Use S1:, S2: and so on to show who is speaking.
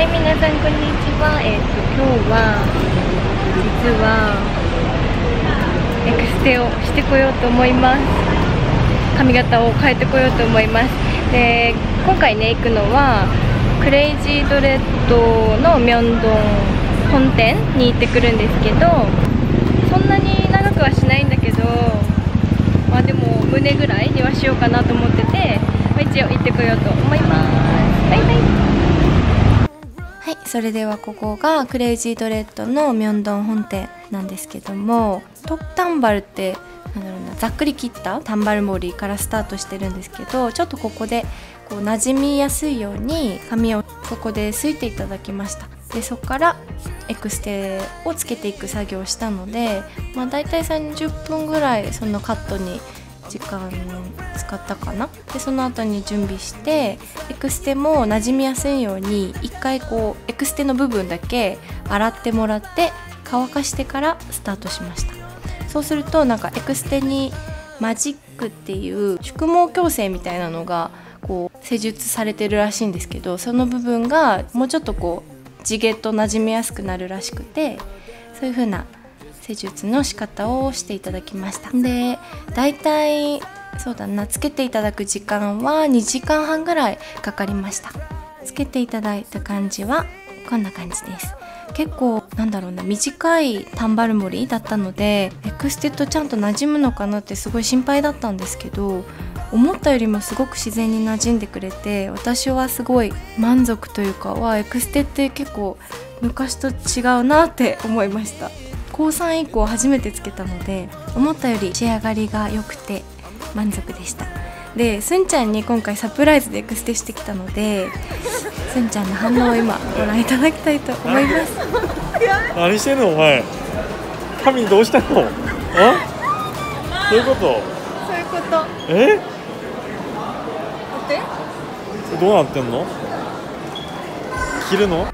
S1: はい、皆さんこんにちは。えっ、と今日は実はエクステをしてこようと思います。髪型を変えてこようと思います。で、今回ね行くのはクレイジードレッドのミョンドン本店に行ってくるんですけど、そんなに長くはしないんだけど、まあでも胸ぐらいにはしようかなと思ってて、まあ、一応行ってこようと思います。バイバイ。はい、それではここがクレイジードレッドのミョンドン本店なんですけども똑단발ってなんだろうなざっくり切った단발머리からスタートしてるんですけどちょっとここでこう馴染みやすいように髪をそこですいていただきました。でそこからエクステをつけていく作業をしたので、まあ、大体30分ぐらいそのカットに時間使ったかな？でその後に準備してエクステも馴染みやすいように一回こうエクステの部分だけ洗ってもらって乾かしてからスタートしました。そうするとなんかエクステにマジックっていう縮毛矯正みたいなのがこう施術されてるらしいんですけどその部分がもうちょっとこう地毛と馴染みやすくなるらしくてそういう風な施術の仕方をしていただきました。で大体そうだなつけていただく時間は2時間半ぐらいかかりました。つけていただいた感じはこんな感じです。結構なんだろうな短いタンバル盛りだったのでエクステとちゃんと馴染むのかなってすごい心配だったんですけど思ったよりもすごく自然に馴染んでくれて私はすごい満足というかはエクステって結構昔と違うなって思いました。高3以降初めてつけたので思ったより仕上がりが良くて満足でした。ですんちゃんに今回サプライズでエクステしてきたのですんちゃんの反応を今ご覧いただきたいと思います。
S2: 何してんのお前。髪どうしたの？あ？どういうこと？
S1: そういうこと。
S2: え？
S1: って。
S2: どうなってんの？切るの？